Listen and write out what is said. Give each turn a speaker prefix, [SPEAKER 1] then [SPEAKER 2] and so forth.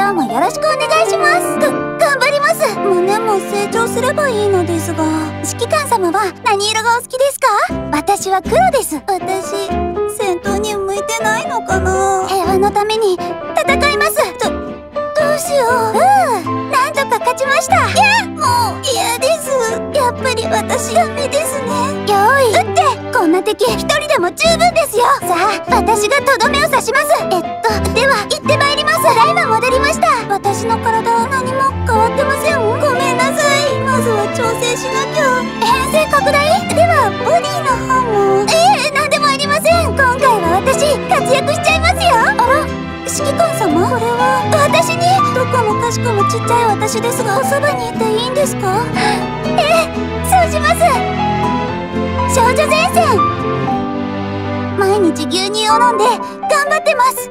[SPEAKER 1] 今日もよろしくお願いします。が頑張ります。胸も成長すればいいのですが。指揮官様は何色がお好きですか？私は黒です。私戦闘に向いてないのかな？平和のために戦います。どどうしよう。うん。なんとか勝ちました。いやもう嫌です。やっぱり私ダメですね。よい。撃って。こんな敵一人でも十分ですよ。さあ私がとどめを刺します。えっとでは行ってまいります。ただいま戻りまししなきゃ編成拡大？ではボディの方も。ええ何でもありません。今回は私活躍しちゃいますよ。あら指揮官様？これは？私に？どこもかしこもちっちゃい私ですがおそばにいていいんですか？ええそうします。少女前線毎日牛乳を飲んで頑張ってます。